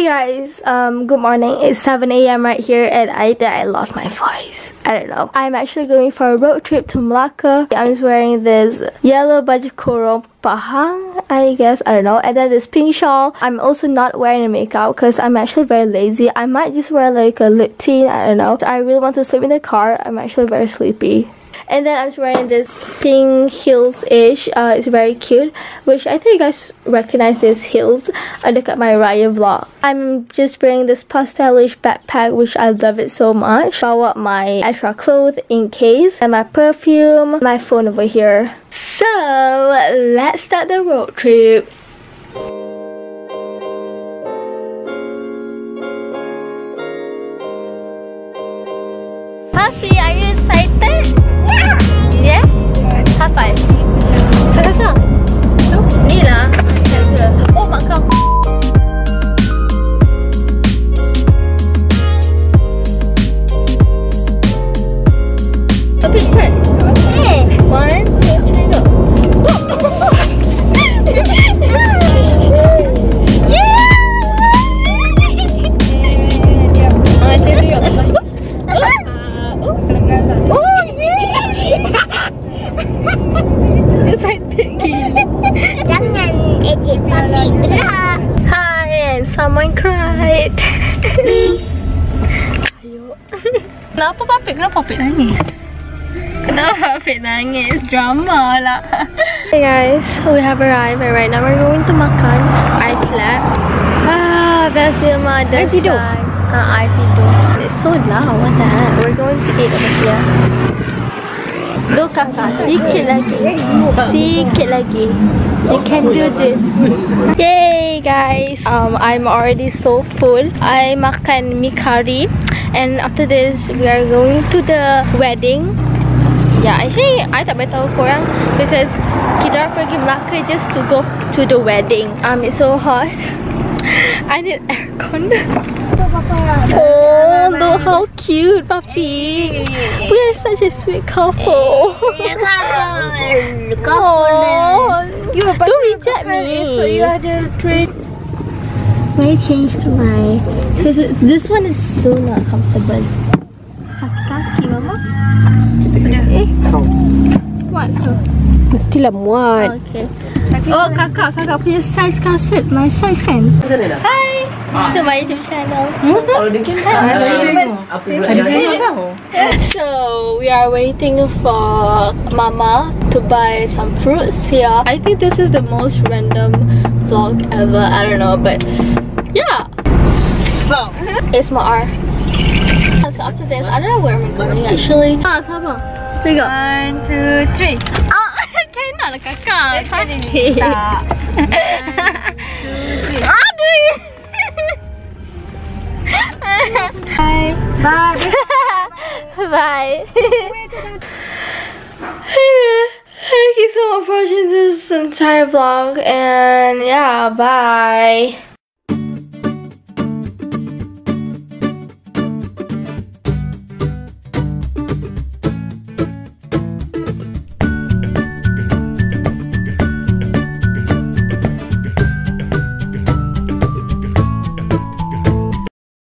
Hey guys, um, good morning. It's 7 a.m. right here and I think I lost my voice. I don't know. I'm actually going for a road trip to Malacca. I'm just wearing this yellow baju kurung pahang, I guess. I don't know. And then this pink shawl. I'm also not wearing a makeup because I'm actually very lazy. I might just wear like a lip tint. I don't know. So I really want to sleep in the car. I'm actually very sleepy and then I'm wearing this pink heels-ish uh, it's very cute which I think you guys recognize these heels. I look at my Raya vlog. I'm just wearing this pastelish backpack which I love it so much. Bought my extra clothes in case and my perfume my phone over here. So let's start the road trip. Puffy, someone cried. Ayo. Kenapa Papik? Kenapa Papik nangis? Kenapa Papik nangis? Drama lah. Hey guys, we have arrived and right now we're going to makan. I slept. Ah, that's the mother I tidur. side. Ah, I tidur. It's so loud. What the heck? We're going to eat over here. Go kakak, sikit lagi Sikit lagi You can do this Yay guys um, I'm already so full I makan mie curry And after this We are going to the wedding Yeah, I think I tak beritahu korang Because kita pergi Melaka just to go to the wedding Um, it's so hot I need aircon Oh, look how cute, Puffy. We are such a sweet couple. Oh, You don't reject me. So you ada trade. May I change to my? Because this one is so not comfortable. Eh, what? Mestilah muat. Okay. Oh, kakak, kakak punya size kasut. My size kan? Hi. To my YouTube channel. Kalau dia kan apa pula. So we are waiting for Mama to buy some fruits here. I think this is the most random vlog ever. I don't know, but yeah, So, it's my R. So after this, I don't know where I'm going actually. Ah, 什么？这个。One, two, three. Ah, cannot lah kakak. Sakit. Aduh. Bye. Bye. Bye. Thank you so much for watching this entire vlog and yeah, bye.